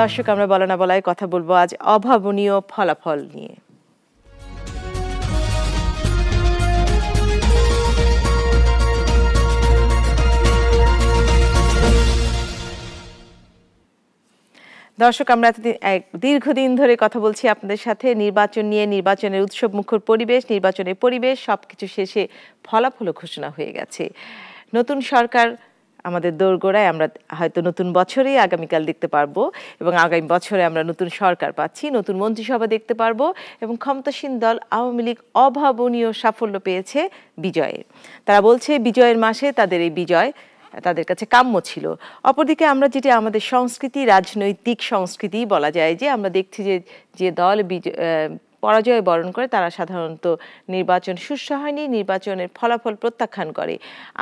দর্শক, আমরা বলা না বলায় কথা বলব আজ অভাবনীয় ফলাফল নিয়ে। দর্শক, আমরা দীর্ঘদিন ধরে কথা বলছি আপনাদের সাথে। নির্বাচন নিয়ে, নির্বাচনের উৎসব মুখর পরিবেশ, নির্বাচনের পরিবেশ, সবকিছু শেষে ফলাফল ঘোষণা হয়ে গেছে। নতুন সরকার আমাদের দোরগোড়ায় আমরা হয়তো নতুন বছরেই আগামীকাল দেখতে পারব এবং আগামী বছরে আমরা নতুন সরকার পাচ্ছি, নতুন মন্ত্রিসভা দেখতে পারব এবং ক্ষমতাসীন দল আওয়ামী লীগ অভাবনীয় সাফল্য পেয়েছে বিজয়ে। তারা বলছে বিজয়ের মাসে তাদের এই বিজয় তাদের কাছে কাম্য ছিল। অপরদিকে আমরা যেটি আমাদের সংস্কৃতি, রাজনৈতিক সংস্কৃতি বলা যায় যে আমরা দেখছি যে যে দল পরাজয় বরণ করে তারা সাধারণত নির্বাচন সুষ্ঠু হয়নি, নির্বাচনের ফলাফল প্রত্যাখ্যান করে।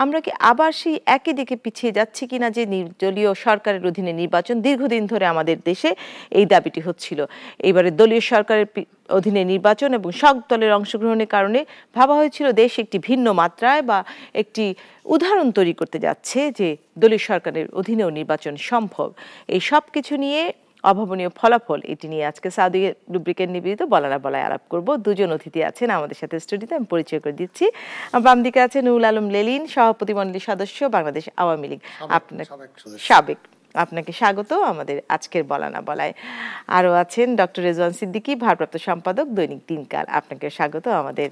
আমরা কি আবার সেই একই দিকে পিছিয়ে যাচ্ছি কিনা যে দলীয় সরকারের অধীনে নির্বাচন দীর্ঘদিন ধরে আমাদের দেশে এই দাবিটি হচ্ছিল। এইবারে দলীয় সরকারের অধীনে নির্বাচন এবং সব দলের অংশগ্রহণের কারণে ভাবা হয়েছিল দেশ একটি ভিন্ন মাত্রায় বা একটি উদাহরণ তৈরি করতে যাচ্ছে যে দলীয় সরকারের অধীনেও নির্বাচন সম্ভব। এই সব কিছু নিয়ে অভাবনীয় ফলাফল। এটি নিয়ে আজকে সাউদি রুব্রিকের নিবেদিত বলারা বলায় আলাপ করব। দুজন অতিথি আছেন আমাদের সাথে স্টুডিওতে আমি পরিচয় করে দিচ্ছি। বাম দিকে আছে নুরুল আলম লেলিন সভাপতি মণ্ডলীর সদস্য বাংলাদেশ আওয়ামী লীগ। আপনার সাবেক আপনাকে স্বাগত আমাদের আজকের বলানা বলায়। আরও আছেন ডক্টর রেজওয়ান সিদ্দিকী ভারপ্রাপ্ত সম্পাদক দৈনিক দিনকাল। আপনাকে স্বাগত আমাদের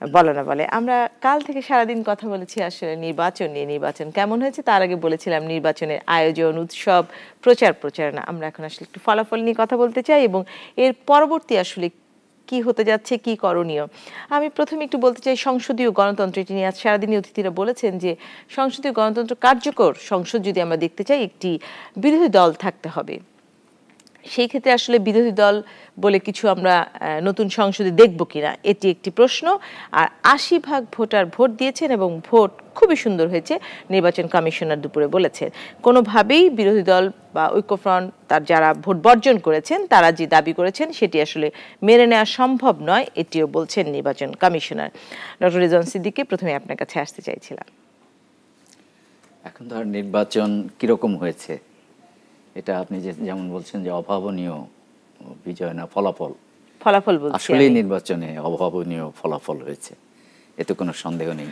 বলানা বলে। আমরা কাল থেকে সারাদিন কথা বলেছি আসলে নির্বাচন নিয়ে। নির্বাচন কেমন হয়েছে তার আগে বলেছিলাম নির্বাচনের আয়োজন, উৎসব, প্রচার, প্রচারণা। আমরা এখন আসলে একটু ফলাফল নিয়ে কথা বলতে চাই এবং এর পরবর্তী আসলে কি হতে যাচ্ছে, কি করণীয়? আমি প্রথমে একটু বলতে চাই সংসদীয় গণতন্ত্র। এটি নিয়ে আজ সারাদিনই অতিথিরা বলেছেন যে, সংসদীয় গণতন্ত্র কার্যকর সংসদ যদি আমরা দেখতে চাই, একটি বিরোধী দল থাকতে হবে। সেই ক্ষেত্রে আসলে বিরোধী দল বলে কিছু আমরা নতুন সংসদে দেখব কিনা, এটি একটি প্রশ্ন। আর আশি ভাগ ভোটার ভোট দিয়েছেন এবং ভোট খুবই সুন্দর হয়েছে, নির্বাচন কমিশনার দুপুরে বলেছেন। কোনোভাবেই বিরোধী দল বা ঐক্যফ্রন্ট তার যারা ভোট বর্জন করেছেন, তারা যে দাবি করেছেন, সেটি আসলে মেনে নেওয়া সম্ভব নয়, এটিও বলছেন নির্বাচন কমিশনার। ডক্টর রেজন সিদ্দিকি, প্রথমে আপনার কাছে আসতে চাইছিলাম। এখন ধর নির্বাচন কীরকম হয়েছে? এটা আপনি যে যেমন বলছেন যে অভাবনীয় বিজয় না ফলাফল। ফলাফল আসলে নির্বাচনে অভাবনীয় ফলাফল হয়েছে এতে কোনো সন্দেহ নেই।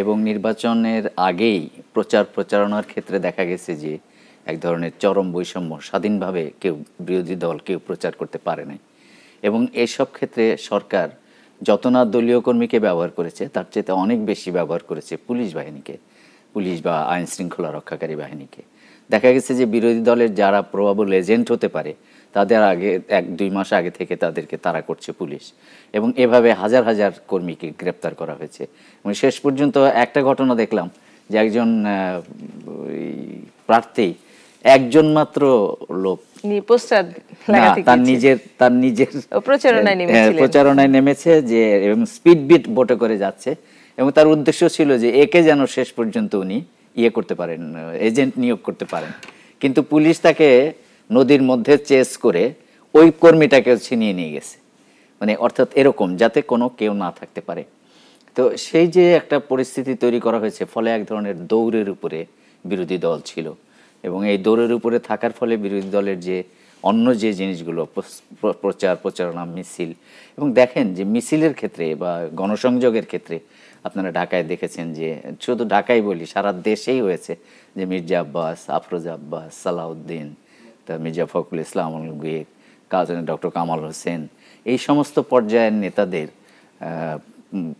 এবং নির্বাচনের আগেই প্রচার প্রচারণার ক্ষেত্রে দেখা গেছে যে এক ধরনের চরম বৈষম্য স্বাধীনভাবে কেউ বিরোধী দল কেউ প্রচার করতে পারে নাই। এবং এসব ক্ষেত্রে সরকার যত না দলীয় কর্মীকে ব্যবহার করেছে তার চেয়ে অনেক বেশি ব্যবহার করেছে পুলিশ বাহিনীকে পুলিশ বা আইন শৃঙ্খলা রক্ষাকারী বাহিনীকে। দেখা গেছে যে বিরোধী দলের যারা প্রবাবল এজেন্ট হতে পারে তাদের আগে এক দুই মাস আগে থেকে তাদেরকে তাড়া করছে পুলিশ। এবং এভাবে হাজার হাজার কর্মীকে গ্রেপ্তার করা হয়েছে। এবং শেষ পর্যন্ত একটা ঘটনা দেখলাম যে একজন প্রার্থী একজন মাত্র লোক তার নিজের তার নিজের প্রচারণায় হ্যাঁ, প্রচারণায় নেমেছে যে এবং স্পিড বিট ভোটে করে যাচ্ছে। এবং তার উদ্দেশ্য ছিল যে একে যেন শেষ পর্যন্ত উনি ইয়ে করতে পারেন এজেন্ট নিয়োগ করতে পারেন। কিন্তু পুলিশ তাকে নদীর মধ্যে চেস করে ওই কর্মীটাকে ছিনিয়ে নিয়ে গেছে। মানে অর্থাৎ এরকম, যাতে কোনো কেউ না থাকতে পারে। তো সেই যে একটা পরিস্থিতি তৈরি করা হয়েছে, ফলে এক ধরনের দৌড়ের উপরে বিরোধী দল ছিল। এবং এই দৌড়ের উপরে থাকার ফলে বিরোধী দলের যে অন্য যে জিনিসগুলো প্রচার প্রচারণা মিছিল, এবং দেখেন যে মিছিলের ক্ষেত্রে বা গণসংযোগের ক্ষেত্রে আপনারা ঢাকায় দেখেছেন যে শুধু ঢাকায় বলি সারা দেশেই হয়েছে যে মির্জা আব্বাস আফরোজ আব্বাস সালাউদ্দিন তা মির্জা ফখরুল ইসলাম আলমগীর ডক্টর কামাল হোসেন এই সমস্ত পর্যায়ের নেতাদের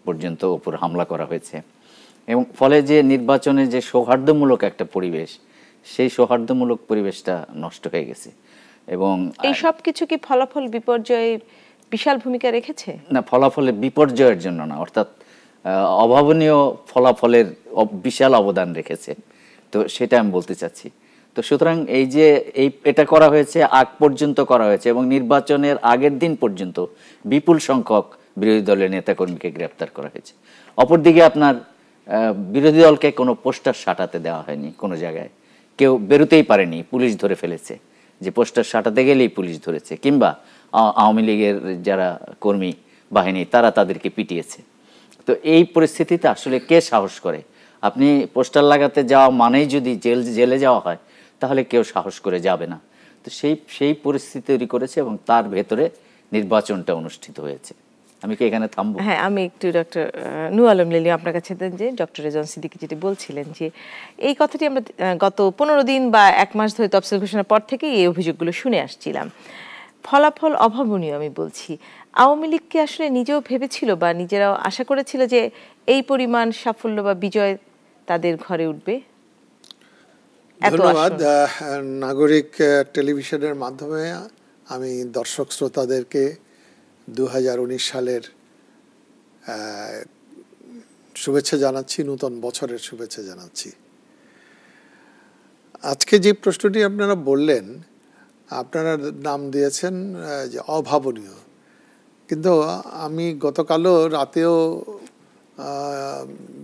পর্যন্ত উপর হামলা করা হয়েছে। এবং ফলে যে নির্বাচনে যে সৌহার্দ্যমূলক একটা পরিবেশ সেই সৌহার্দ্যমূলক পরিবেশটা নষ্ট হয়ে গেছে। এবং এই সব কিছু কি ফলাফল বিপর্যয়ে বিশাল ভূমিকা রেখেছে? না ফলাফলে বিপর্যয়ের জন্য না অর্থাৎ অভাবনীয় ফলাফলের বিশাল অবদান রেখেছে। তো সেটা আমি বলতে চাচ্ছি। তো সুতরাং এই যে এই এটা করা হয়েছে, আগ পর্যন্ত করা হয়েছে এবং নির্বাচনের আগের দিন পর্যন্ত বিপুল সংখ্যক বিরোধী দলের নেতাকর্মীকে গ্রেপ্তার করা হয়েছে। অপরদিকে আপনার বিরোধী দলকে কোনো পোস্টার সাটাতে দেওয়া হয়নি কোনো জায়গায়। কেউ বেরোতেই পারেনি, পুলিশ ধরে ফেলেছে যে পোস্টার সাটাতে গেলেই পুলিশ ধরেছে কিংবা আওয়ামী লীগের যারা কর্মী বাহিনী, তারা তাদেরকে পিটিয়েছে। তো এই পরিস্থিতিতে আসলে কে সাহস করে? আপনি পোস্টার লাগাতে যাওয়া মানেই যদি জেল, জেলে যাওয়া হয়, তাহলে কেউ সাহস করে যাবে না। তো সেই সেই পরিস্থিতি তৈরি করেছে এবং তার ভেতরে নির্বাচনটা অনুষ্ঠিত হয়েছে। আমি কি এখানে থামবো? হ্যাঁ আমি একটু ডক্টর নু আলম লিলি আপনার কাছে দেন যে ডক্টর রেজন সিদ্দিকি যেটি বলছিলেন যে, এই কথাটি আমরা গত পনেরো দিন বা এক মাস ধরে তফসিল ঘোষণার পর থেকেই এই অভিযোগগুলো শুনে আসছিলাম। ফলাফল অভাবনীয় আমি বলছি। আওয়ামী লীগ কি আসলে নিজেও ভেবেছিল বা নিজেরাও আশা করেছিল যে এই পরিমাণ সাফল্য বা বিজয় তাদের ঘরে উঠবে? ধন্যবাদ নাগরিক টেলিভিশনের মাধ্যমে আমি দর্শক শ্রোতাদেরকে দু সালের শুভেচ্ছা জানাচ্ছি নূতন বছরের শুভেচ্ছা জানাচ্ছি। আজকে যে প্রশ্নটি আপনারা বললেন আপনারা নাম দিয়েছেন যে অভাবনীয়। কিন্তু আমি গতকালও রাতেও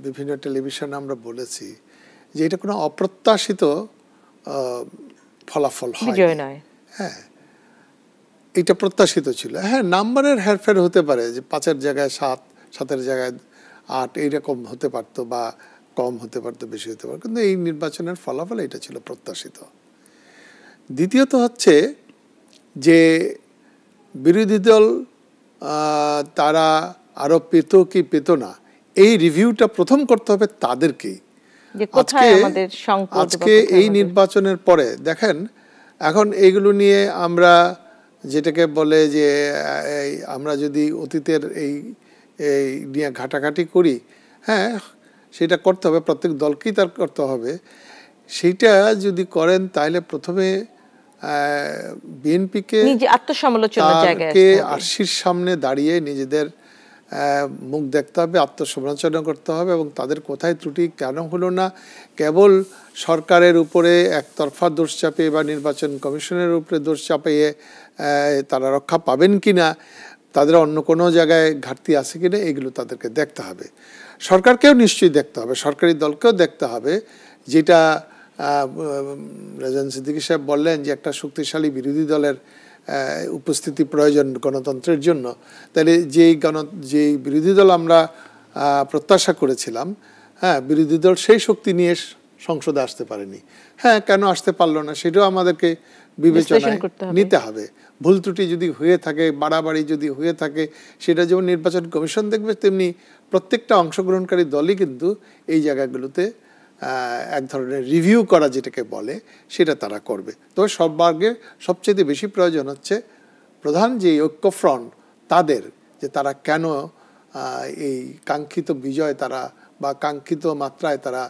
বিভিন্ন টেলিভিশনে আমরা বলেছি যে এটা কোনো অপ্রত্যাশিত ফলাফল হয় হ্যাঁ। এটা প্রত্যাশিত ছিল। হ্যাঁ নাম্বারের হেরফের হতে পারে যে পাঁচের জায়গায় সাত সাতের জায়গায় আট এইরকম হতে পারতো বা কম হতে পারতো বেশি হতে পারতো। কিন্তু এই নির্বাচনের ফলাফল এটা ছিল প্রত্যাশিত। দ্বিতীয়ত হচ্ছে যে বিরোধী দল তারা আরও পেত কি পেত না এই রিভিউটা প্রথম করতে হবে তাদেরকেই আজকে- আজকে এই নির্বাচনের পরে দেখেন এখন এইগুলো নিয়ে আমরা যেটাকে বলে যে এই আমরা যদি অতীতের এই এই নিয়ে ঘাটাঘাটি করি হ্যাঁ সেটা করতে হবে প্রত্যেক দলকেই তার করতে হবে। সেইটা যদি করেন তাহলে প্রথমে বিএনপিকে তাকে আরশির সামনে দাঁড়িয়ে নিজেদের মুখ দেখতে হবে আত্মসমালোচনা করতে হবে এবং তাদের কোথায় ত্রুটি কেন হলো না? কেবল সরকারের উপরে একতরফা দোষ চাপিয়ে বা নির্বাচন কমিশনের উপরে দোষ চাপিয়ে তারা রক্ষা পাবেন কি না তাদের অন্য কোনো জায়গায় ঘাটতি আছে কিনা? এগুলো তাদেরকে দেখতে হবে। সরকারকেও নিশ্চয়ই দেখতে হবে সরকারি দলকেও দেখতে হবে যেটা রেজান সিদ্দিকী সাহেব বললেন যে একটা শক্তিশালী বিরোধী দলের উপস্থিতি প্রয়োজন গণতন্ত্রের জন্য। তাহলে যেই গণ যেই বিরোধী দল আমরা প্রত্যাশা করেছিলাম হ্যাঁ বিরোধী দল সেই শক্তি নিয়ে সংসদে আসতে পারেনি। হ্যাঁ কেন আসতে পারল না সেটাও আমাদেরকে বিবেচনায় হবে। নিতে হবে। ভুল ত্রুটি যদি হয়ে থাকে বাড়াবাড়ি যদি হয়ে থাকে সেটা যেমন নির্বাচন কমিশন দেখবে তেমনি প্রত্যেকটা অংশগ্রহণকারী দলই কিন্তু এই জায়গাগুলোতে এক ধরনের রিভিউ করা যেটাকে বলে, সেটা তারা করবে। তবে সর্বাগ্রে সবচেয়ে বেশি প্রয়োজন হচ্ছে প্রধান যে ঐক্যফ্রন্ট, তাদের যে তারা কেন এই কাঙ্ক্ষিত বিজয় তারা বা কাঙ্ক্ষিত মাত্রায় তারা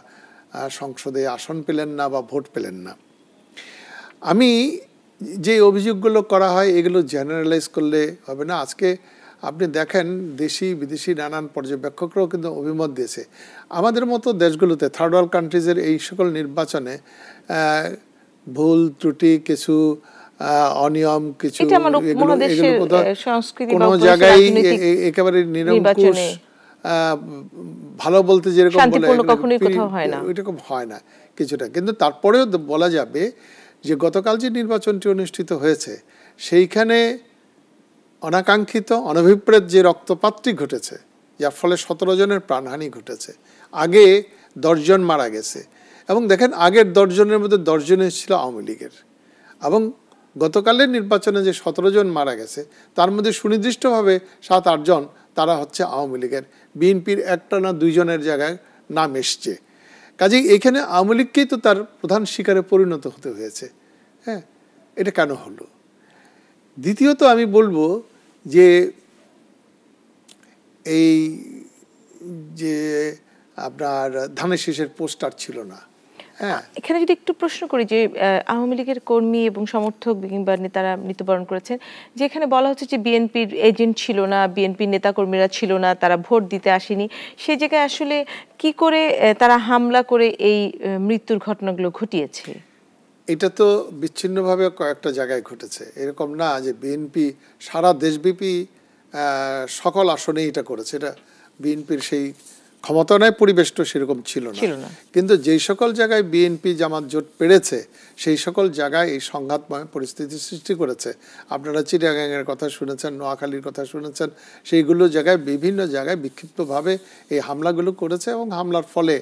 সংসদে আসন পেলেন না বা ভোট পেলেন না। আমি যে অভিযোগগুলো করা হয়, এগুলো জেনারেলাইজ করলে হবে না। আজকে আপনি দেখেন দেশি বিদেশি নানান পর্যবেক্ষকরাও কিন্তু অভিমত দিয়েছে আমাদের মতো দেশগুলোতে থার্ড ওয়ার্ল্ড কান্ট্রিজের এই সকল নির্বাচনে ভুল ত্রুটি কিছু অনিয়ম কিছু কোনো জায়গায় একেবারে নিরঙ্কুশ আহ, ভালো বলতে যেরকম বলে। এরকম হয় না কিছুটা কিন্তু তারপরেও বলা যাবে যে গতকাল যে নির্বাচনটি অনুষ্ঠিত হয়েছে সেইখানে অনাকাঙ্ক্ষিত, অনভিপ্রেত যে রক্তপাতটি ঘটেছে, যার ফলে সতেরো জনের প্রাণহানি ঘটেছে। আগে দশজন মারা গেছে। এবং দেখেন, আগের দশজনের মধ্যে দশজন ছিল আওয়ামী লীগের। এবং গতকালের নির্বাচনে যে সতেরো জন মারা গেছে, তার মধ্যে সুনির্দিষ্টভাবে সাত আটজন তারা হচ্ছে আওয়ামী লীগের। বিএনপির একটা না দুইজনের জায়গায় নাম এসছে। কাজেই এখানে আওয়ামী লীগকেই তো তার প্রধান শিকারে পরিণত হতে হয়েছে। হ্যাঁ এটা কেন হলো? দ্বিতীয়ত আমি বলব যে এই যে আপনার ধানের শীষের পোস্টার ছিল না। হ্যাঁ। এখানে যদি একটু প্রশ্ন করি যে আওয়ামী লীগের কর্মী এবং সমর্থক কিংবা নেতারা মৃত্যুবরণ করেছেন, যেখানে বলা হচ্ছে যে বিএনপির এজেন্ট ছিল না, বিএনপির নেতাকর্মীরা ছিল না, তারা ভোট দিতে আসেনি, সে জায়গায় আসলে কি করে তারা হামলা করে এই মৃত্যুর ঘটনাগুলো ঘটিয়েছে? এটা তো বিচ্ছিন্নভাবে কয়েকটা জায়গায় ঘটেছে। এরকম না যে বিএনপি সারা দেশব্যাপী সকল আসনে এটা করেছে। এটা বিএনপির সেই ক্ষমতা নয় পরিবেশ তো সেরকম ছিল না। ছিল না। কিন্তু যেই সকল জায়গায় বিএনপি জামাত জোট পেরেছে সেই সকল জায়গায় এই সংঘাতময় পরিস্থিতি সৃষ্টি করেছে। আপনারা চিটাগাংয়ের কথা শুনেছেন নোয়াখালীর কথা শুনেছেন সেইগুলো জায়গায় বিভিন্ন জায়গায় বিক্ষিপ্তভাবে এই হামলাগুলো করেছে এবং হামলার ফলে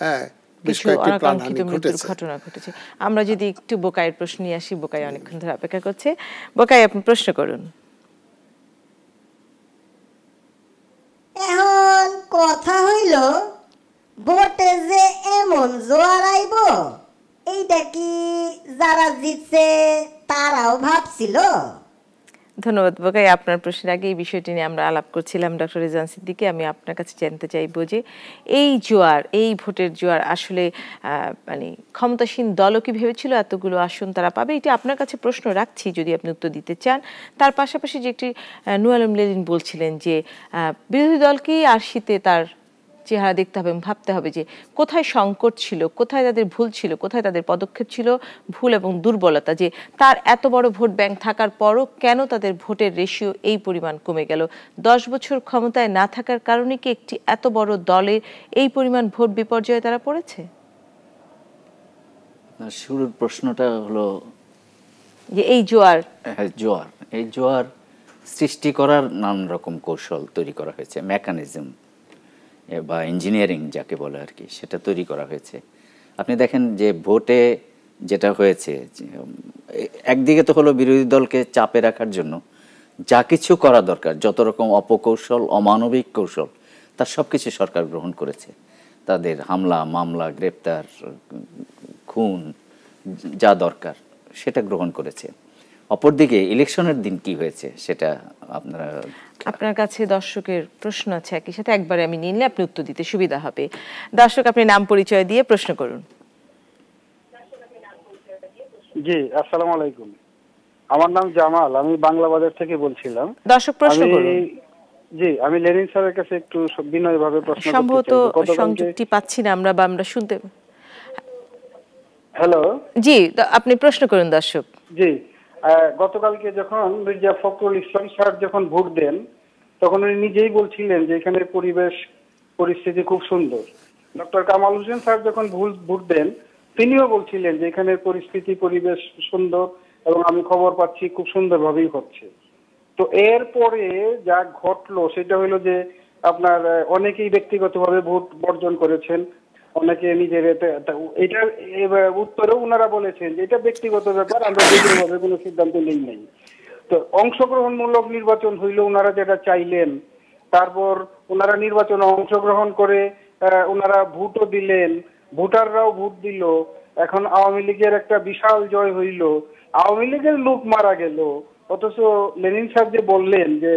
হ্যাঁ বেশ কিছু কয়েকটি অনাকাঙ্ক্ষিত প্রাণহানি মৃত্যুর ঘটেছে। ঘটনা ঘটেছে। আমরা যদি একটু বোকাইয়ের প্রশ্ন নিয়ে আসি বোকাই অনেকক্ষণ ধরে অপেক্ষা করছে। বোকাই আপনি প্রশ্ন করুন। এখন কথা হইল ভোটে যে এমন জোয়ার আইব এইটা কি যারা জিতছে তারাও ভাবছিল? ধন্যবাদ বোকাই। আপনার প্রশ্নের আগে এই বিষয়টি নিয়ে আমরা আলাপ করছিলাম ডক্টর রেজান সিদ্দিকি। আমি আপনার কাছে জানতে চাইব যে এই জোয়ার, এই ভোটের জোয়ার আসলে মানে ক্ষমতাসীন দলও কি ভেবেছিল? এতগুলো আসন তারা পাবে? এটি আপনার কাছে প্রশ্ন রাখছি যদি আপনি উত্তর দিতে চান। তার পাশাপাশি যে একটি নূর লেলিন বলছিলেন যে বিরোধী দলকেই আর শীতে তার চেহারা দেখতে হবে এবং ভাবতে হবে যে কোথায় সংকট ছিল কোথায় তাদের ভুল ছিল কোথায় তাদের পদক্ষেপ ছিল ভুল এবং দুর্বলতা যে তার এত বড় ভোট ব্যাংক থাকার পরও কেন তাদের ভোটের রেশিও এই পরিমাণ কমে গেল? দশ বছর ক্ষমতায় না থাকার কারণে কি একটি এত বড় দলের এই পরিমাণ ভোট বিপর্যয়ে তারা পড়েছে? শুরুর প্রশ্নটা হলো যে এই জোয়ার। হ্যাঁ, জোয়ার। এই জোয়ার সৃষ্টি করার নানান রকম কৌশল তৈরি করা হয়েছে মেকানিজম বা ইঞ্জিনিয়ারিং যাকে বলে আর কি, সেটা তৈরি করা হয়েছে। আপনি দেখেন যে ভোটে যেটা হয়েছে একদিকে তো হলো বিরোধী দলকে চাপে রাখার জন্য যা কিছু করা দরকার, যত রকম অপকৌশল, অমানবিক কৌশল, তার সব কিছু সরকার গ্রহণ করেছে। তাদের হামলা, মামলা, গ্রেপ্তার, খুন, যা দরকার, সেটা গ্রহণ করেছে। অপরদিকে ইলেকশনের দিন কি হয়েছে সেটা আপনারা আপনার কাছে দর্শকের প্রশ্ন আছে একই সাথে একবারে আমি নিলে আপনি উত্তর দিতে সুবিধা হবে। দর্শক আপনি নাম পরিচয় দিয়ে প্রশ্ন করুন। জি আসসালামু আলাইকুম। আমার নাম জামাল আমি বাংলা বাজার থেকে বলছিলাম। দর্শক প্রশ্ন করুন। জি আমি লেনিন স্যারের কাছে একটু বিনয় ভাবে প্রশ্ন করতে সম্ভবত সংযুক্তি পাচ্ছি না আমরা বা আমরা শুনতে হ্যালো? জি আপনি প্রশ্ন করুন দর্শক। জি গতকালকে যখন মির্জা ফখরুল ইসলাম স্যার যখন ভোট দেন, তখন উনি নিজেই বলছিলেন যে এখানে পরিবেশ, পরিস্থিতি খুব সুন্দর। ডক্টর কামাল হোসেন স্যার যখন ভুল, ভোট দেন, তিনিও বলছিলেন যে এখানে পরিস্থিতি, পরিবেশ সুন্দর এবং আমি খবর পাচ্ছি খুব সুন্দরভাবেই হচ্ছে। তো এরপরে যা ঘটলো, সেটা হলো যে আপনার অনেকেই ব্যক্তিগতভাবে ভোট বর্জন করেছেন। অনেকে নিজের উত্তরেও ওনারা বলেছেন যে এটা ব্যক্তিগত ব্যাপার, আমরা দলীয়ভাবে কোনো সিদ্ধান্ত নেই তো অংশগ্রহণমূলক নির্বাচন হইলে ওনারা যেটা চাইলেন, তারপর ওনারা নির্বাচনে অংশগ্রহণ করে ওনারা ভোটও দিলেন, ভোটাররাও ভোট দিল। এখন আওয়ামী লীগের একটা বিশাল জয় হইল। আওয়ামী লীগের লোক মারা গেল। অথচ লেনিন সাহেব যে বললেন যে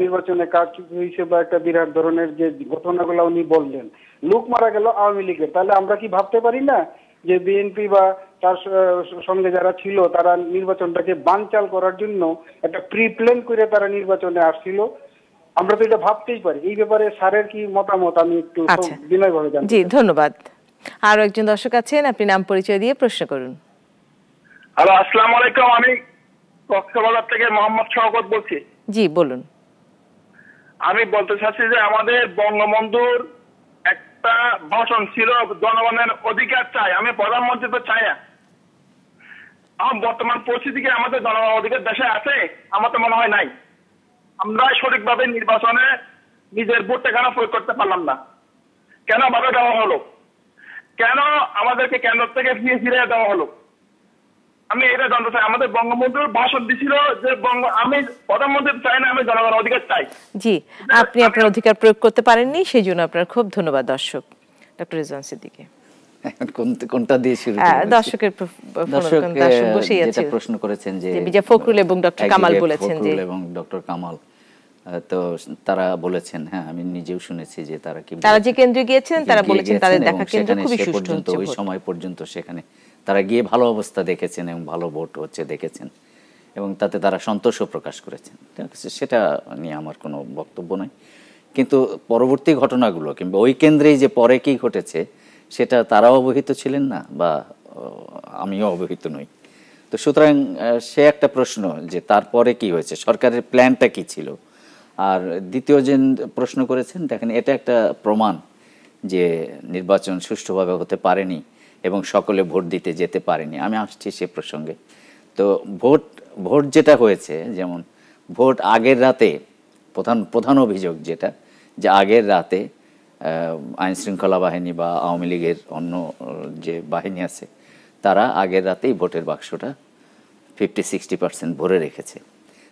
নির্বাচনে কারচুপি হয়েছে বা একটা বিরাট ধরনের যে ঘটনাগুলো উনি বললেন লোক মারা গেল আওয়ামী লীগের। তাহলে আমরা কি ভাবতে পারি না যে বিএনপি বা তার সঙ্গে যারা ছিল তারা নির্বাচনটাকে বানচাল করার জন্য একটা প্রি প্ল্যান করে তারা নির্বাচনে আসছিল? আমরা তো এটা ভাবতেই পারি। এই ব্যাপারে স্যারের কি মতামত? আমি একটু আচ্ছা। বিনয়ভাবে জানতে জি ধন্যবাদ। আরও একজন দর্শক আছেন আপনি নাম পরিচয় দিয়ে প্রশ্ন করুন। হ্যালো আসসালামু আলাইকুম। আমি কক্সবাজার থেকে মোহাম্মদ শওকত বলছি। জি বলুন। আমি বলতে চাচ্ছি যে আমাদের বঙ্গবন্ধুর একটা ভাষণ ছিল, জনগণের অধিকার চাই। আমি প্রধানমন্ত্রী তো চাই না। আমার বর্তমান পরিস্থিতি কি আমাদের জনগণ অধিকার দেশে আছে? আমার তো মনে হয় নাই। আমরা সঠিকভাবে নির্বাচনে নিজের ভোটটা কেন প্রয়োগ করতে পারলাম না? কেন বাধা দেওয়া হলো? কেন আমাদেরকে কেন্দ্র থেকে ফিরে ফিরে দেওয়া হলো? আমি এটা জানতে চাই আমাদের বঙ্গবন্ধুর ভাষণ দিছিল যে বঙ্গ আমি প্রধানমন্ত্রী চাই না আমি জনগণের অধিকার চাই। জি আপনি আপনার অধিকার প্রয়োগ করতে পারেননি সেই জন্য আপনার খুব ধন্যবাদ দর্শক। ডক্টর রিজওয়ান সিদ্দিকী। কোনটা দিয়ে শুরু হ্যাঁ, দর্শকের দর্শক দর্শক আহ, বসেই যেটা প্রশ্ন করেছেন যে যে ফখরুল এবং ডক্টর কামাল বলেছেন যে এবং ডক্টর কামাল। তো তারা বলেছেন হ্যাঁ আমি নিজেও শুনেছি যে তারা কি তারা যে কেন্দ্রে গিয়েছেন তারা বলেছেন তাদের দেখা কেন্দ্র খুবই সে সুষ্ঠু হচ্ছে ওই সময় পর্যন্ত সেখানে তারা গিয়ে ভালো অবস্থা দেখেছেন এবং ভালো ভোট হচ্ছে দেখেছেন এবং তাতে তারা সন্তোষও প্রকাশ করেছেন? সেটা নিয়ে আমার কোনো বক্তব্য নাই। কিন্তু পরবর্তী ঘটনাগুলো কিংবা ওই কেন্দ্রেই যে পরে কি ঘটেছে, সেটা তারাও অবহিত ছিলেন না বা আমিও অবহিত নই। তো সুতরাং সে একটা প্রশ্ন যে তারপরে কি হয়েছে? সরকারের প্ল্যানটা কি ছিল? আর দ্বিতীয় যে প্রশ্ন করেছেন, দেখেন, এটা একটা প্রমাণ যে নির্বাচন সুষ্ঠুভাবে হতে পারেনি। এবং সকলে ভোট দিতে যেতে পারেনি। আমি আসছি সে প্রসঙ্গে। তো ভোট ভোট যেটা হয়েছে, যেমন ভোট আগের রাতে, প্রধান প্রধান অভিযোগ যেটা, যে আগের রাতে আইন শৃঙ্খলা বাহিনী বা আওয়ামী লীগের অন্য যে বাহিনী আছে, তারা আগের রাতেই ভোটের বাক্সটা ফিফটি সিক্সটি পার্সেন্ট ভরে রেখেছে।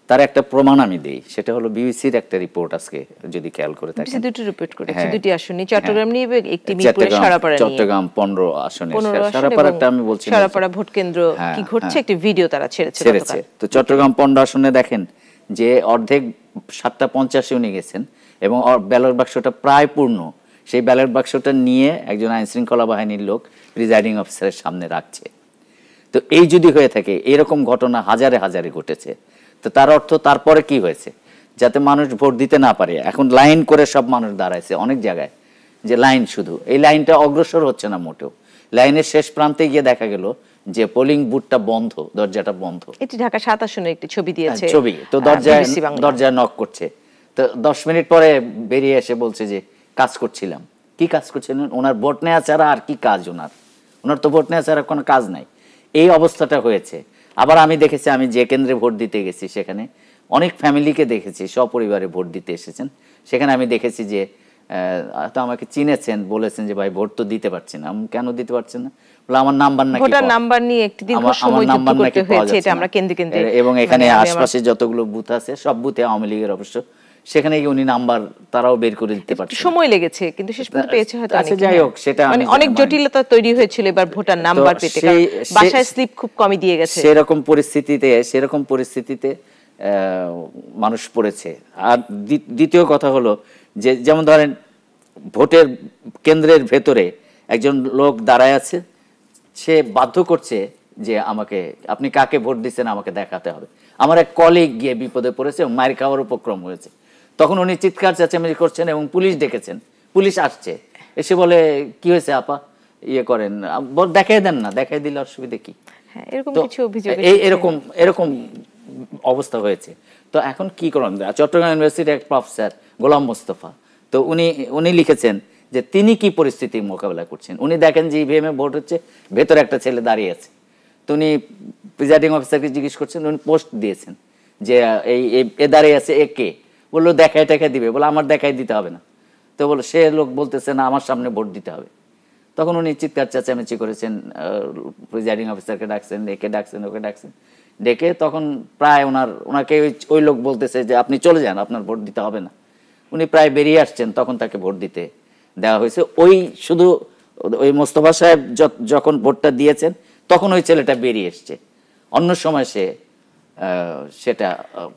তার একটা প্রমাণ আমি দিই সেটা হলো বিবিসির একটা রিপোর্ট আজকে যদি খেয়াল করে থাকেন। দুটো রিপোর্ট করেছে হ্যাঁ। দুটি আসন নিয়ে। চট্টগ্রাম নিয়ে একটি চট্টগ্রাম- সারাপাড়া নিয়ে। চট্টগ্রাম পনেরো আসনে। পনেরো আসন সারাপাড়াটা আমি বলছি। সারাপাড়া ভোট কেন্দ্র হ্যাঁ, কি ঘটছে? হ্যাঁ। একটি ভিডিও তারা ছেড়েছে ছেড়েছে। তো চট্টগ্রাম পনেরো আসনে দেখেন যে অর্ধেক সাতটা পঞ্চাশে উনি গেছেন এবং ব্যালট বাক্সটা প্রায় পূর্ণ। সেই ব্যালট বাক্সটা নিয়ে একজন আইন শৃঙ্খলা বাহিনীর লোক প্রিজাইডিং অফিসারের সামনে রাখছে। তো এই যদি হয়ে থাকে এরকম ঘটনা হাজারে হাজারে ঘটেছে। তো তার অর্থ তারপরে কি হয়েছে? যাতে মানুষ ভোট দিতে না পারে। এখন লাইন করে সব মানুষ দাঁড়াইছে অনেক জায়গায় যে লাইন শুধু। এই লাইনটা অগ্রসর হচ্ছে না মোটেও। লাইনের শেষ প্রান্তে গিয়ে দেখা গেল যে পোলিং বুথটা বন্ধ দরজাটা বন্ধ। এটি ঢাকা সাত আসনের একটি ছবি দিয়েছে হ্যাঁ, ছবি। তো দরজায়। দরজায় নক করছে। তো দশ মিনিট পরে বেরিয়ে এসে বলছে যে কাজ করছিলাম। কি কাজ করছিলেন? ওনার ভোট নেওয়া ছাড়া আর কি কাজ ওনার? ওনার তো ভোট নেওয়া ছাড়া কোনো কাজ নাই। এই অবস্থাটা হয়েছে। আবার আমি দেখেছি আমি যে কেন্দ্রে ভোট দিতে গেছি সেখানে অনেক ফ্যামিলিকে দেখেছি সপরিবারে ভোট দিতে এসেছেন। সেখানে আমি দেখেছি যে আহ, তো আমাকে চিনেছেন বলেছেন যে ভাই ভোট তো দিতে পারছি না। আমি কেন দিতে পারছেন না? বলে আমার নাম্বার নাকি ভোটার নাম্বার নিয়ে একটি দীর্ঘ সময় যুক্ত নাম্বার করতে হয়েছে এটা আমরা। কেন্দ্রে কেন্দ্রে এবং এখানে মানে আশপাশে যতগুলো বুথ আছে সব বুথে আওয়ামী লীগের অবশ্য সেখানে গিয়ে উনি নাম্বার তারাও বের করে দিতে না। সময় লেগেছে কিন্তু শেষ পর্যন্ত পেয়েছে হয়তো আচ্ছা, যাই। হোক, সেটা মানে অনেক জটিলতা তৈরি হয়েছিল এবার ভোটার নাম্বার পেতে কারণ বাসায় স্লিপ খুব কমই দিয়ে গেছে। সেরকম পরিস্থিতিতে সেরকম পরিস্থিতিতে মানুষ পড়েছে। আর দ্বিতীয় কথা হলো যে যেমন ধরেন ভোটের কেন্দ্রের ভেতরে একজন লোক দাঁড়ায় আছে সে বাধ্য করছে যে আমাকে আপনি কাকে ভোট দিচ্ছেন আমাকে দেখাতে হবে। আমার এক কলিগ গিয়ে বিপদে পড়েছে মায়ের খাওয়ার উপক্রম হয়েছে। তখন উনি চিৎকার চেঁচামেচি করছেন এবং পুলিশ ডেকেছেন। পুলিশ আসছে। এসে বলে কি হয়েছে আপা? ইয়ে করেন। দেখাই দেন না। দেখাই দিলে অসুবিধা কি? হ্যাঁ এরকম। এরকম অবস্থা হয়েছে। তো এখন কি করুন? চট্টগ্রাম ইউনিভার্সিটির এক প্রফেসর গোলাম মোস্তফা। তো উনি উনি লিখেছেন যে তিনি কি পরিস্থিতি মোকাবেলা করছেন? উনি দেখেন যে ইভিএম এ ভোট হচ্ছে ভেতরে একটা ছেলে দাঁড়িয়ে আছে। তো উনি প্রিজাইডিং অফিসারকে জিজ্ঞেস করছেন উনি পোস্ট দিয়েছেন যে এই- এ দাঁড়িয়ে আছে এ কে? বলল দেখায় টেখায় দিবে। বলে আমার দেখাই দিতে হবে না। তো বলো সে লোক বলতেছে না, আমার সামনে ভোট দিতে হবে। তখন উনি চিৎকার চেঁচামেচি করেছেন প্রিজাইডিং অফিসারকে ডাকছেন একে ডাকছেন, ওকে ডাকছেন। ডেকে তখন প্রায় ওনার, ওনাকে ওই ওই লোক বলতেছে যে, আপনি চলে যান, আপনার ভোট দিতে হবে না। উনি প্রায় বেরিয়ে আসছেন, তখন তাকে ভোট দিতে দেওয়া হয়েছে। ওই শুধু ওই মোস্তফা সাহেব যখন ভোটটা দিয়েছেন, তখন ওই ছেলেটা বেরিয়ে এসছে। অন্য সময় সে সেটা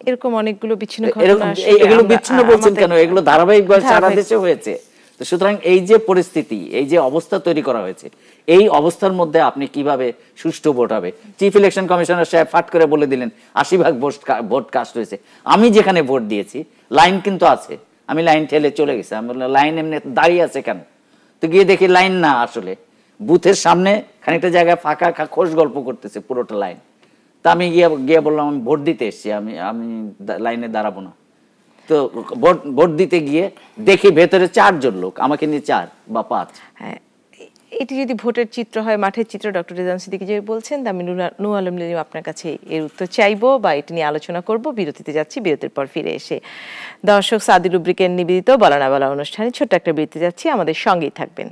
এরকম অনেকগুলো বিচ্ছিন্ন ঘটনা এগুলো বিচ্ছিন্ন বলছেন কেন? এগুলো ধারাবাহিকভাবে সারা দেশে হয়েছে। তো সুতরাং এই যে পরিস্থিতি এই যে অবস্থা তৈরি করা হয়েছে এই অবস্থার মধ্যে আপনি কীভাবে সুষ্ঠু ভোট হবে? চিফ ইলেকশন কমিশনার সাহেব ফাট করে বলে দিলেন আশি ভাগ ভোট কাস্ট হয়েছে। আমি যেখানে ভোট দিয়েছি লাইন কিন্তু আছে। আমি লাইন ঠেলে চলে গেছি। আমি বললাম লাইন এমনি দাঁড়িয়ে আছে কেন? তো গিয়ে দেখি লাইন না আসলে। বুথের সামনে খানিকটা জায়গায় ফাঁকা খোশ গল্প করতেছে পুরোটা লাইন। তা আমি গিয়ে গিয়ে বললাম, আমি ভোট দিতে এসেছি, আমি আমি লাইনে দাঁড়াবো না। তো ভোট ভোট দিতে গিয়ে দেখি ভেতরে চারজন লোক, আমাকে নিয়ে চার বা পাঁচ। হ্যাঁ এটি যদি ভোটের চিত্র হয়, মাঠের চিত্র, ডক্টর রেজান সিদ্দিকি যে বলছেন আমি নু আলম লিলিম আপনার কাছে এর উত্তর চাইব বা এটি নিয়ে আলোচনা করব। বিরতিতে যাচ্ছি, বিরতির পর ফিরে এসে। দর্শক সাদি রুব্রিকের নিবেদিত বলা না বলা অনুষ্ঠানে ছোট্ট একটা বিরতি যাচ্ছি, আমাদের সঙ্গেই থাকবেন।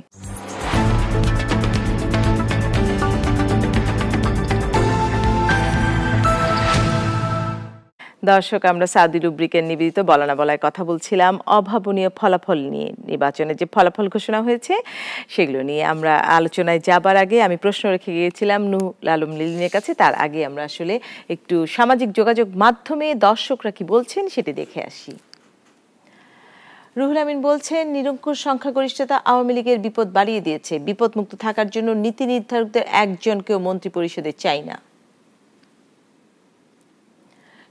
দর্শক, আমরা সাউদি রুব্রিকের নিবেদিত বলা না বলায় কথা বলছিলাম। অভাবনীয় ফলাফল নিয়ে নির্বাচনে যে ফলাফল ঘোষণা হয়েছে, সেগুলো নিয়ে আমরা আলোচনায় যাবার আগে আমি প্রশ্ন রেখে গিয়েছিলাম নু আলম লিলিনের কাছে। তার আগে আমরা আসলে একটু সামাজিক যোগাযোগ মাধ্যমে দর্শকরা কি বলছেন সেটি দেখে আসি। রুহুল আমিন বলছেন, নিরঙ্কুশ সংখ্যাগরিষ্ঠতা আওয়ামী লীগের বিপদ বাড়িয়ে দিয়েছে। বিপদমুক্ত থাকার জন্য নীতি নির্ধারকদের একজনকেও মন্ত্রী পরিষদে চাই না।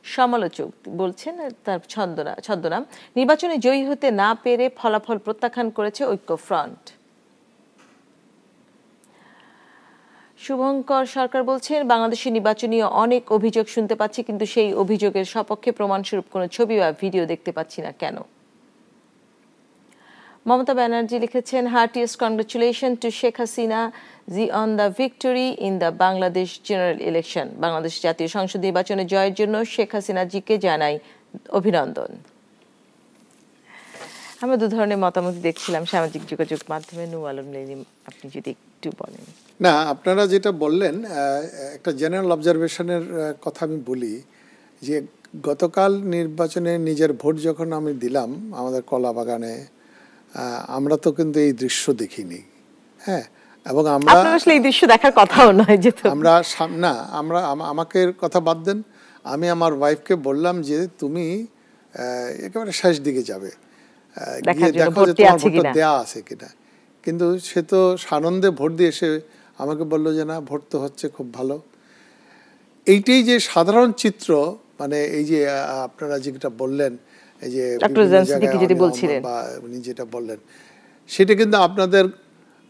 সমালোচক বলছেন, তার ছন্দনা ছদ্মনাম নির্বাচনে জয়ী হতে না পেরে ফলাফল প্রত্যাখ্যান করেছে ঐক্য ফ্রন্ট। শুভঙ্কর সরকার বলছেন বাংলাদেশের নির্বাচনী অনেক অভিযোগ শুনতে পাচ্ছি, কিন্তু সেই অভিযোগের সপক্ষে প্রমাণস্বরূপ কোনো ছবি বা ভিডিও দেখতে পাচ্ছি না। কেন? মমতা ব্যানার্জি লিখেছেন heartiest congratulation to Sheikh Hasina ji on the victory in the Bangladesh general election Bangladesh জাতীয় সংসদ নির্বাচনে জয়ের জন্য শেখ হাসিনা জিকে জানাই অভিনন্দন। আমরা দু ধরনের মতামত দেখছিলাম সামাজিক যোগাযোগ মাধ্যমে। নু আলম লিলিম আপনি যদি একটু বলেন। না, আপনারা যেটা বললেন একটা জেনারেল অবজারভেশনের কথা আমি বলি যে গতকাল নির্বাচনে নিজের ভোট যখন আমি দিলাম আমাদের কলা বাগানে আমরা তো কিন্তু এই দৃশ্য দেখিনি হ্যাঁ? এবং আমরা আসলে এই দৃশ্য দেখার কথাও নয় যে আমরা না আমরা আমাকে কথা বাদ দেন। আমি আমার ওয়াইফকে বললাম যে তুমি একেবারে শেষ দিকে যাবে। গিয়ে দেখো যে তোমার ভোটটা। দেয়া আছে কিনা। কিন্তু সে তো সানন্দে ভোট দিয়ে এসে আমাকে বলল যে না ভোট তো হচ্ছে খুব ভালো। এইটাই যে সাধারণ চিত্র মানে এই যে আপনারা যেটা বললেন এই যে ডক্টর যেটি বলছিলেন। উনি যেটা বললেন সেটা কিন্তু আপনাদের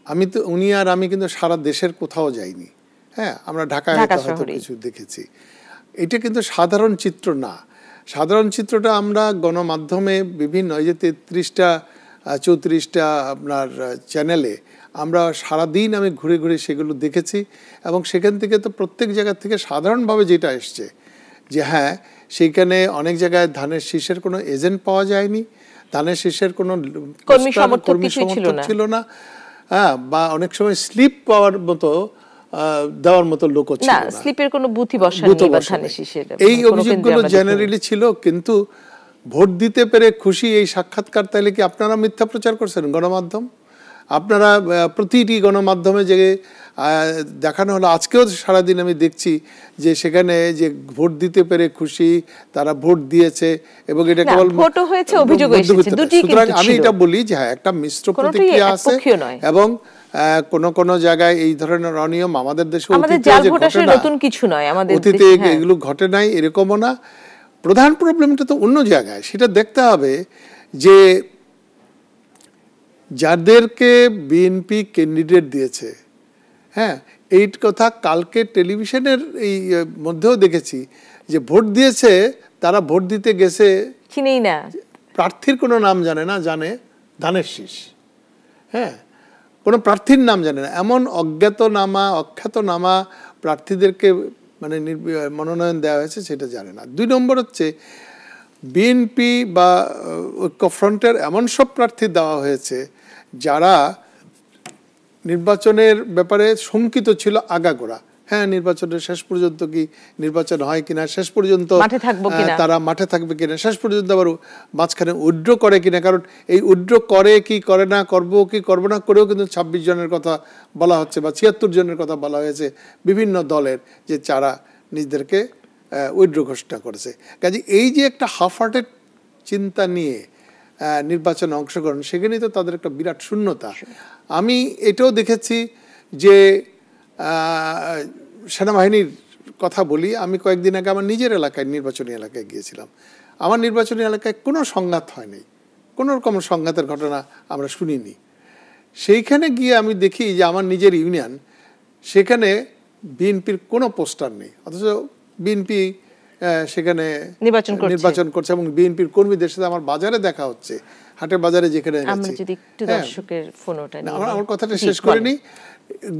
আমি তো উনি আর আমি কিন্তু সারা দেশের কোথাও যাইনি। হ্যাঁ আমরা ঢাকায় হয়তো কিছু দেখেছি। এটা কিন্তু সাধারণ চিত্র না। সাধারণ চিত্রটা আমরা গণমাধ্যমে বিভিন্ন এই যে তেত্রিশটা চৌত্রিশটা আপনার চ্যানেলে আমরা সারাদিন আমি ঘুরে ঘুরে সেগুলো দেখেছি এবং সেখান থেকে তো প্রত্যেক জায়গা থেকে সাধারণভাবে যেটা এসছে যে হ্যাঁ সেইখানে অনেক জায়গায় ধানের শীষের কোনো এজেন্ট পাওয়া যায়নি। ধানের শীষের কোনো কর্মী সমর্থক ছিল না। হ্যাঁ বা অনেক সময় স্লিপ পাওয়ার মতো দেওয়ার মতো লোকও ছিল না স্লিপের কোনো বুথই বসান বা ধানের শীষের এই অভিযোগগুলো জেনারেলি ছিল কিন্তু ভোট দিতে পেরে খুশি এই সাক্ষাৎকার তাইলে কি আপনারা মিথ্যা প্রচার করছেন গণমাধ্যম? আপনারা প্রতিটি গণমাধ্যমে যে দেখানো হলো আজকেও সারাদিন আমি দেখছি যে সেখানে যে ভোট দিতে পেরে খুশি তারা ভোট দিয়েছে এবং এটা কেবল সুতরাং আমি এটা বলি যে হ্যাঁ একটা মিশ্র প্রতিক্রিয়া আছে এবং আহ, কোন কোনো জায়গায় এই ধরনের অনিয়ম আমাদের দেশে নতুন কিছু নয় আমাদের অতীতে হ্যাঁ। এগুলো ঘটে নাই এরকমও না। প্রধান প্রবলেমটা তো অন্য জায়গায় সেটা দেখতে হবে যে যাদেরকে বিএনপি ক্যান্ডিডেট দিয়েছে হ্যাঁ এই কথা কালকে টেলিভিশনের এই মধ্যেও দেখেছি যে ভোট দিয়েছে তারা ভোট দিতে গেছে। চিনেই না। প্রার্থীর কোনো নাম জানে না জানে ধানের শীষ। হ্যাঁ কোনো প্রার্থীর নাম জানে না। এমন অজ্ঞাতনামা অখ্যাতনামা প্রার্থীদেরকে মানে মনোনয়ন দেওয়া হয়েছে সেটা জানে না। দুই নম্বর হচ্ছে বিএনপি বা ঐক্যফ্রন্টের এমন সব প্রার্থী দেওয়া হয়েছে যারা নির্বাচনের ব্যাপারে শঙ্কিত ছিল আগাগোড়া। হ্যাঁ নির্বাচনের শেষ পর্যন্ত কি নির্বাচন হয় কিনা শেষ পর্যন্ত তারা মাঠে থাকবে কিনা শেষ পর্যন্ত আবার মাঝখানে উড্র করে কিনা কারণ এই উড্র করে কি করে না করব কি করব না করেও কিন্তু ছাব্বিশ জনের কথা বলা হচ্ছে বা ছিয়াত্তর জনের কথা বলা হয়েছে বিভিন্ন দলের যে যারা নিজেদেরকে উইড্র ঘোষণা করেছে। কাজে এই যে একটা হাফ হার্টেড চিন্তা নিয়ে নির্বাচনে অংশগ্রহণ, সেখানেই তো তাদের একটা বিরাট শূন্যতা। আমি এটাও দেখেছি যে সেনাবাহিনীর কথা বলি, আমি কয়েকদিন আগে আমার নিজের এলাকায় নির্বাচনী এলাকায় গিয়েছিলাম। আমার নির্বাচনী এলাকায় কোনো সংঘাত হয়নি। কোনো রকম সংঘাতের ঘটনা আমরা শুনিনি। সেইখানে গিয়ে আমি দেখি যে আমার নিজের ইউনিয়ন, সেখানে বিএনপির কোনো পোস্টার নেই। অথচ বিএনপি সেখানে নির্বাচন করছে। নির্বাচন করছে এবং বিএনপির কর্মীদের সাথে আমার বাজারে দেখা হচ্ছে হাটের বাজারে যেখানে আমরা যদি একটু হ্যাঁ, দর্শকের আমার কথাটা শেষ করে নি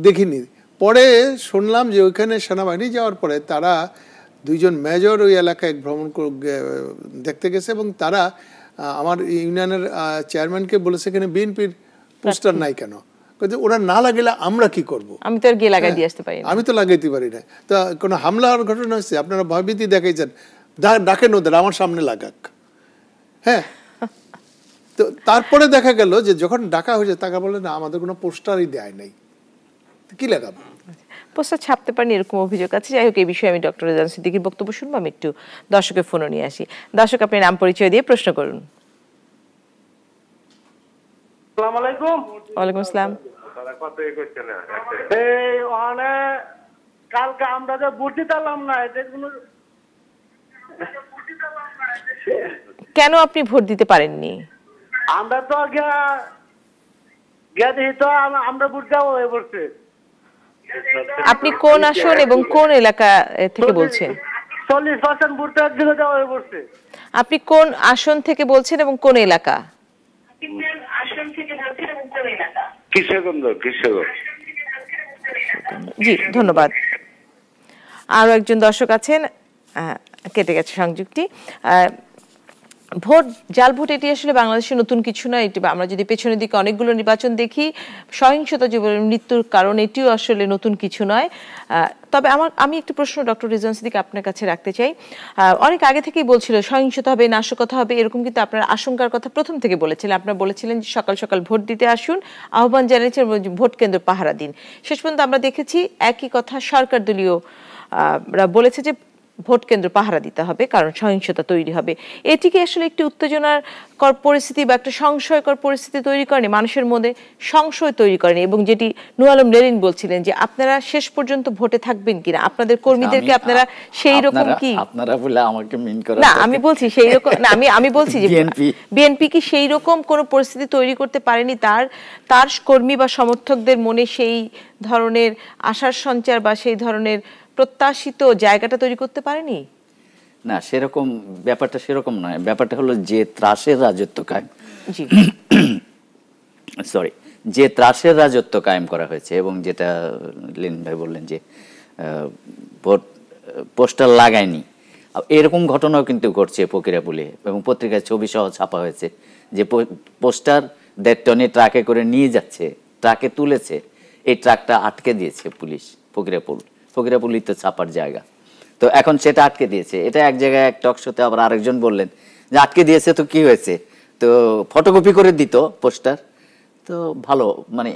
দেখিনি। পরে শুনলাম যে ওইখানে সেনাবাহিনী যাওয়ার পরে তারা দুইজন মেজর ওই এলাকায় ভ্রমণ দেখতে গেছে এবং তারা আমার ইউনিয়নের চেয়ারম্যানকে বলেছে এখানে বিএনপির পোস্টার নাই কেন? ওরা না লাগলে আমরা কি করব? আমি তো আর গিয়ে লাগাই দিয়ে আসতে পারি না। আমি তো লাগাইতে পারি না। তা কোনো হামলা হওয়ার ঘটনা হচ্ছে আপনারা ভয়ভীতি দেখাইছেন। ডাকেন ওদের আমার সামনে লাগাক। হ্যাঁ? তো তারপরে দেখা গেল যে যখন ডাকা হয়েছে তাকে বলে না আমাদের কোনো পোস্টারই দেয় নাই। কি লাগাবো? পোস্টার ছাপতে পারেনি এরকম অভিযোগ আছে। যাই হোক এই বিষয়ে আমি ডক্টর রেজান সিদ্দিকির বক্তব্য শুনব। আমি একটু দর্শকের ফোনও নিয়ে আসি। দর্শক আপনি নাম পরিচয় দিয়ে প্রশ্ন করুন। আসসালামু আলাইকুম। ওয়ালাইকুম আসসালাম। এই ওখানে কালকে আমরা যে ভোট দিতাম না এটা কোনো কেন আপনি ভোট দিতে পারেননি? আমরা তো গিয়া গিয়া দেখি তো আমরা ভোট দেওয়া হয়ে পড়ছে। আপনি কোন আসন এবং কোন এলাকা থেকে বলছেন? চল্লিশ পার্সেন্ট ভোট দেওয়ার দিকে দেওয়া হয়ে পড়ছে। আপনি কোন আসন থেকে বলছেন এবং কোন এলাকা? জি ধন্যবাদ। আরও একজন দর্শক আছেন কেটে গেছে সংযুক্তি। আহ, ভোট, জাল ভোট এটি আসলে বাংলাদেশের নতুন কিছু নয় এটি আমরা যদি পেছনের দিকে অনেকগুলো নির্বাচন দেখি, সহিংসতা জীবনের মৃত্যুর কারণ এটিও আসলে নতুন কিছু নয়। তবে আমার, আমি একটি প্রশ্ন ডক্টর রিজন সিদ্দিক আপনার কাছে রাখতে চাই। অনেক আগে থেকেই বলছিল, সহিংসতা হবে, নাশকতা হবে, এরকম কিন্তু আপনার আশঙ্কার কথা প্রথম থেকে বলেছিলেন। আপনারা বলেছিলেন যে সকাল সকাল ভোট দিতে আসুন, আহ্বান জানিয়েছেন ভোট কেন্দ্র পাহারা দিন। শেষ পর্যন্ত আমরা দেখেছি একই কথা সরকার দলীয় বলেছে যে ভোট কেন্দ্র পাহারা দিতে হবে কারণ সহিংসতা তৈরি হবে। এটিকে আসলে একটি উত্তেজনার কর পরিস্থিতি বা একটা সংশয়কর পরিস্থিতি তৈরি করেনি মানুষের মধ্যে সংশয় তৈরি করেনি। এবং যেটি নু আলম লেলিন বলছিলেন যে আপনারা শেষ পর্যন্ত ভোটে থাকবেন কিনা? আপনাদের কর্মীদেরকে আপনারা সেই রকম কি? আপনারা বলে আমাকে মিন করা না আমি বলছি সেই রকম না আমি আমি বলছি যে BNP বিএনপি কি সেই রকম কোন পরিস্থিতি তৈরি করতে পারেনি? তার তার কর্মী বা সমর্থকদের মনে সেই ধরনের আশার সঞ্চার বা সেই ধরনের প্রত্যাশিত জায়গাটা তৈরি করতে পারেনি? না সেরকম ব্যাপারটা সেরকম নয়। ব্যাপারটা হলো যে ত্রাসের রাজত্ব কায়েম। সরি যে ত্রাসের রাজত্ব কায়েম করা হয়েছে এবং যেটা লিন ভাই বললেন যে ভোট পোস্টার লাগায়নি এরকম ঘটনাও কিন্তু ঘটছে বলে এবং পত্রিকায় ছবি সহ ছাপা হয়েছে যে পোস্টার দেড় টনে ট্রাকে করে নিয়ে যাচ্ছে ট্রাকে তুলেছে এই ট্রাকটা আটকে দিয়েছে পুলিশ, ফকিরাপুল। ফকিরাপুলই তো ছাপার জায়গা। তো এখন সেটা আটকে দিয়েছে। এটা এক জায়গায়, এক টক শোতে আবার আরেকজন বললেন যে, আটকে দিয়েছে তো কি হয়েছে? তো ফটোকপি করে দিত পোস্টার। তো ভালো মানে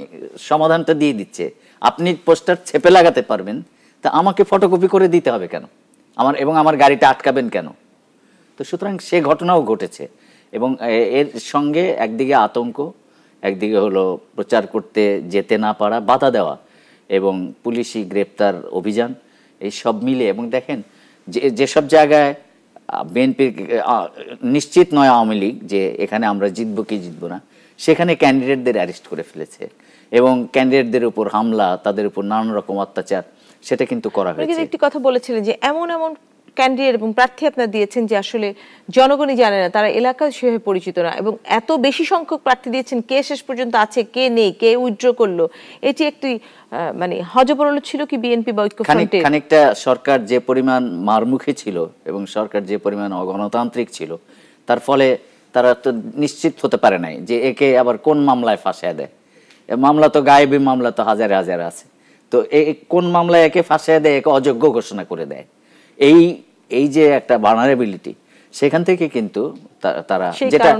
সমাধানটা দিয়ে দিচ্ছে। আপনি পোস্টার ছেপে লাগাতে পারবেন। তা আমাকে ফটোকপি করে দিতে হবে কেন? আমার, এবং আমার গাড়িটা আটকাবেন কেন? তো সুতরাং সে ঘটনাও ঘটেছে। এবং এর সঙ্গে একদিকে আতঙ্ক একদিকে হলো প্রচার করতে যেতে না পারা বাধা দেওয়া এবং পুলিশি গ্রেপ্তার অভিযান এই সব মিলে। এবং দেখেন যে যেসব জায়গায় বিএনপি নিশ্চিত নয় আওয়ামী লীগ যে এখানে আমরা জিতবো কি জিতবো না সেখানে ক্যান্ডিডেটদের অ্যারেস্ট করে ফেলেছে। এবং ক্যান্ডিডেটদের উপর হামলা তাদের উপর নানান রকম অত্যাচার সেটা কিন্তু করা হয়েছে। একটি কথা বলেছিলেন যে এমন এমন ক্যান্ডিডেট এবং প্রার্থী আপনারা দিয়েছেন যে আসলে জনগণই জানে না তারা এলাকায় সেভাবে পরিচিত না এবং এত বেশি সংখ্যক প্রার্থী দিয়েছেন কে শেষ পর্যন্ত আছে কে নেই কে উইথড্র করল এটি একটি মানে হজবরল ছিল কি বিএনপি বা ঐক্যফ্রন্টের খানিকটা সরকার যে পরিমাণ মারমুখী ছিল এবং সরকার যে পরিমাণ অগণতান্ত্রিক ছিল তার ফলে তারা তো নিশ্চিত হতে পারে নাই যে একে আবার কোন মামলায় ফাঁসায় দেয়। মামলা তো গায়েবী মামলা তো হাজারে হাজারে আছে। তো এ কোন মামলায় একে ফাঁসায় দেয় একে অযোগ্য ঘোষণা করে দেয়। এই এই যে একটা ভানারেবিলিটি সেখান থেকে কিন্তু তারা যেটা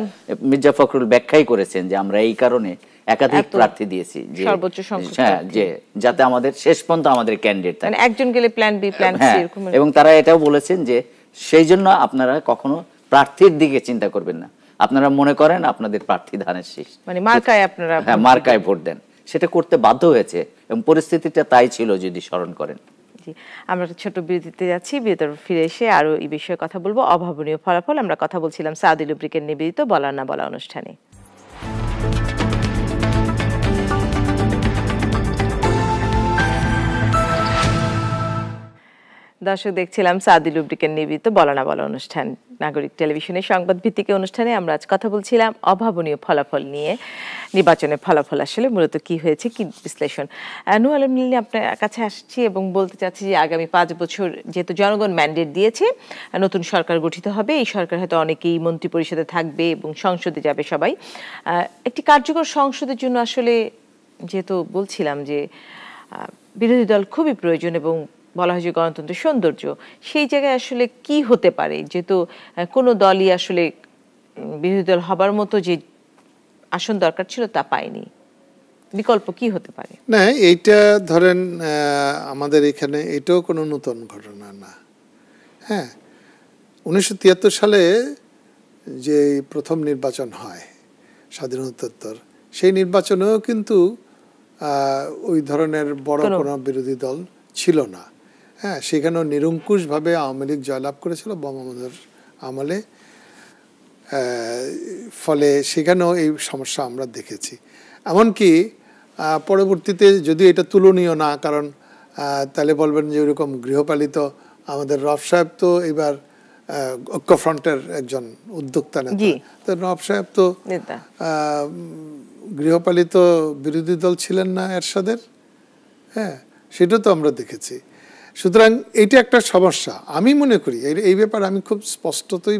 মির্জা ফখরুল ব্যাখ্যাই করেছেন যে আমরা এই কারণে একাধিক প্রার্থী দিয়েছি যে সর্বোচ্চ সংখ্যক হ্যাঁ যে যাতে আমাদের শেষ পর্যন্ত আমাদের ক্যান্ডিডেট থাকে। মানে একজন গেলে প্ল্যান বি প্ল্যান সি এরকম এবং তারা এটাও বলেছেন যে সেই জন্য আপনারা কখনো প্রার্থীর দিকে চিন্তা করবেন না। আপনারা মনে করেন আপনাদের প্রার্থী ধানের শীষ। মানে মার্কায় আপনারা হ্যাঁ মার্কায় ভোট দেন। সেটা করতে বাধ্য হয়েছে এবং পরিস্থিতিটা তাই ছিল যদি স্মরণ করেন। জি, আমরা ছোট বিরতিতে যাচ্ছি, বিরতির ফিরে এসে আরও এই বিষয়ে কথা বলব। অভাবনীয় ফলাফল আমরা কথা বলছিলাম সাউদি লুব্রিকের নিবেদিত বলা না বলা অনুষ্ঠানে। দর্শক, দেখছিলাম সাদি লুব্রিকের নিবেদিত বলা না বলা অনুষ্ঠান। নাগরিক টেলিভিশনের সংবাদ ভিত্তিক অনুষ্ঠানে আমরা আজ কথা বলছিলাম অভাবনীয় ফলাফল নিয়ে। নির্বাচনের ফলাফল আসলে মূলত কি হয়েছে, কি বিশ্লেষণ? নূর আলম নীলিনী আপনার কাছে আসছি এবং বলতে চাচ্ছি যে আগামী পাঁচ বছর যেহেতু জনগণ ম্যান্ডেট দিয়েছে, নতুন সরকার গঠিত হবে, এই সরকার হয়তো অনেকেই মন্ত্রী পরিষদে থাকবে এবং সংসদে যাবে সবাই। একটি কার্যকর সংসদের জন্য আসলে যেহেতু বলছিলাম যে বিরোধী দল খুবই প্রয়োজন এবং বলা হয় যে গণতন্ত্রের সৌন্দর্য। সেই জায়গায় আসলে কি হতে পারে? যেহেতু কোনো দলই আসলে বিরোধী দল হবার মতো যে আসন দরকার ছিল তা পায়নি। বিকল্প কি হতে পারে? না এইটা ধরেন আমাদের এখানে এটাও কোনো নতুন ঘটনা না। হ্যাঁ উনিশশো তিয়াত্তর সালে যে প্রথম নির্বাচন হয় স্বাধীনতোত্তর সেই নির্বাচনেও কিন্তু আহ, ওই ধরনের বড় কোনো বিরোধী দল ছিল না। হ্যাঁ সেখানেও নিরঙ্কুশভাবে আওয়ামী লীগ জয়লাভ করেছিল বঙ্গবন্ধুর আমলে। ফলে সেখানেও এই সমস্যা আমরা দেখেছি। এমনকি পরবর্তীতে যদি এটা তুলনীয় না কারণ তাহলে বলবেন যে ওইরকম গৃহপালিত আমাদের রফ সাহেব তো এবার ঐক্যফ্রন্টের একজন উদ্যোক্তা নেতা। তো রফ সাহেব তো গৃহপালিত বিরোধী দল ছিলেন না এরশাদের। হ্যাঁ সেটা তো আমরা দেখেছি। সুতরাং এটা একটা সমস্যা। আমি মনে করি, এই- ব্যাপারে আমি খুব স্পষ্টতই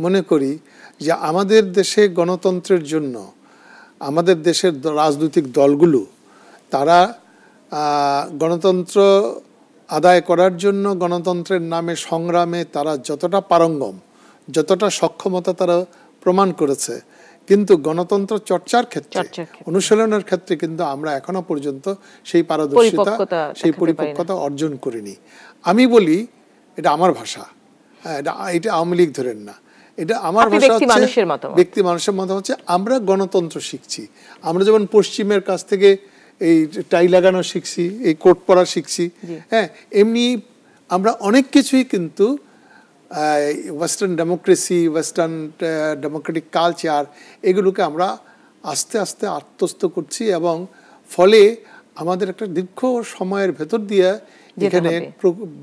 মনে করি যে আমাদের দেশে গণতন্ত্রের জন্য, আমাদের দেশের রাজনৈতিক দলগুলো, তারা গণতন্ত্র আদায় করার জন্য গণতন্ত্রের নামে সংগ্রামে তারা যতটা পারঙ্গম, যতটা সক্ষমতা তারা প্রমাণ করেছে কিন্তু গণতন্ত্র চর্চার ক্ষেত্রে অনুশীলনের ক্ষেত্রে কিন্তু আমরা এখনও পর্যন্ত সেই পারদর্শিতা সেই পরিপক্কতা অর্জন করিনি। আমি বলি এটা আমার ভাষা। হ্যাঁ, এটা এটা আওয়ামী লীগ ধরেন না। এটা আমার ভাষা ব্যক্তি হচ্ছে। ব্যক্তি মানুষের মতামত হচ্ছে আমরা গণতন্ত্র শিখছি। আমরা যেমন পশ্চিমের কাছ থেকে এই টাই লাগানো শিখছি এই কোট পরা শিখছি। হ্যাঁ এমনি আমরা অনেক কিছুই কিন্তু western democracy western democratic culture এগুলোকে আমরা আস্তে আস্তে আত্মস্থ করছি এবং ফলে আমাদের একটা দীর্ঘ সময়ের ভেতর দিয়ে এখানে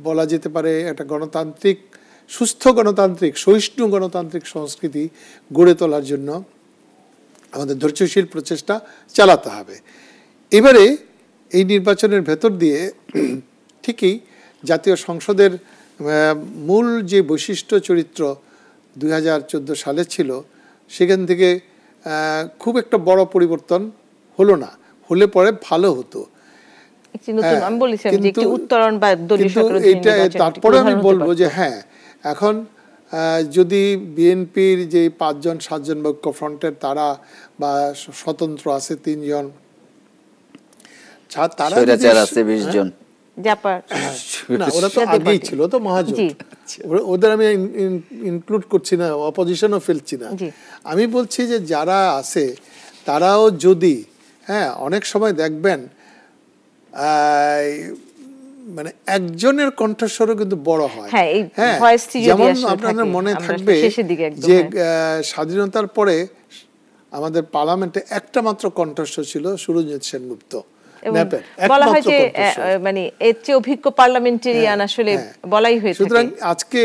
বলা যেতে পারে একটা গণতান্ত্রিক সুস্থ গণতান্ত্রিক সহিষ্ণু গণতান্ত্রিক সংস্কৃতি গড়ে তোলার জন্য আমাদের ধৈর্যশীল প্রচেষ্টা চালাতে হবে। এবারে এই নির্বাচনের ভেতর দিয়ে ঠিকই জাতীয় সংসদের মূল যে বৈশিষ্ট্য চরিত্র দুই হাজার চোদ্দ সালে ছিল সেখান থেকে আহ, খুব একটা বড় পরিবর্তন হলো না। হলে পরে ভালো হতো। হ্যাঁ, তারপরে আমি বলব যে হ্যাঁ এখন আহ, যদি বিএনপির যে পাঁচজন সাতজন বা ফ্রন্টের তারা বা স্বতন্ত্র আছে তিনজন তারা আছে বিশ জন। জাপার। না ওরা তো আগেই ছিল তো মহাজোট ওদের আমি ইনক্লুড করছি না অপোজিশনও ফেলছি না। আমি বলছি যে যারা আছে তারাও যদি হ্যাঁ অনেক সময় দেখবেন আহ, মানে একজনের কণ্ঠস্বরও কিন্তু বড় হয়। হ্যাঁ, যদি যেমন আপনাদের মনে থাকবে যে হ্যাঁ। আহ, স্বাধীনতার পরে আমাদের পার্লামেন্টে একটা মাত্র কণ্ঠস্বর ছিল সুরঞ্জিত সেনগুপ্ত। এবং বলা হয় যে মানে এর চেয়ে অভিজ্ঞ পার্লামেন্টেরিয়ান আসলে হ্যাঁ। বলাই হয়ে সুতরাং আজকে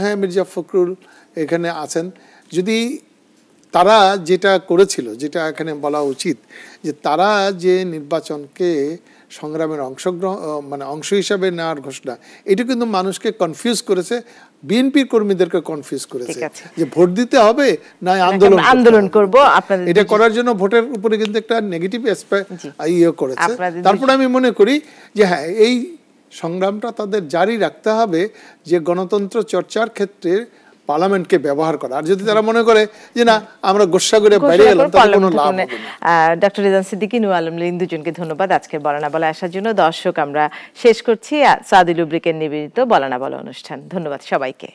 হ্যাঁ মির্জা ফখরুল এখানে আছেন। যদি তারা যেটা করেছিল যেটা এখানে বলা উচিত যে তারা যে নির্বাচনকে সংগ্রামের অংশগ্রহণ মানে অংশ হিসাবে নেওয়ার ঘোষণা এটা কিন্তু মানুষকে কনফিউজ করেছে। বিএনপির কর্মীদেরকে কনফিউজ করেছে। যে ভোট দিতে হবে না আন্দোলন আন্দোলন করব আপনাদের এটা করার জন্য ভোটের উপরে কিন্তু একটা নেগেটিভ ইয়ে করেছে। তারপর তারপরে আমি মনে করি যে হ্যাঁ এই সংগ্রামটা তাদের জারি রাখতে হবে যে গণতন্ত্র চর্চার ক্ষেত্রে পার্লামেন্টকে ব্যবহার করা। আর যদি তারা মনে করে যে না আমরা গোসা করে বাইরে গেলাম তাহলে কোনো লাভ হবে ডক্টর রেজান সিদ্দিকী নু আলম লিন দুজনকে ধন্যবাদ আজকের বলানা বলা আসার জন্য। দর্শক আমরা শেষ করছি। সাদিল উব্রিকের নিবেদিত বলানা বলা অনুষ্ঠান। ধন্যবাদ সবাইকে।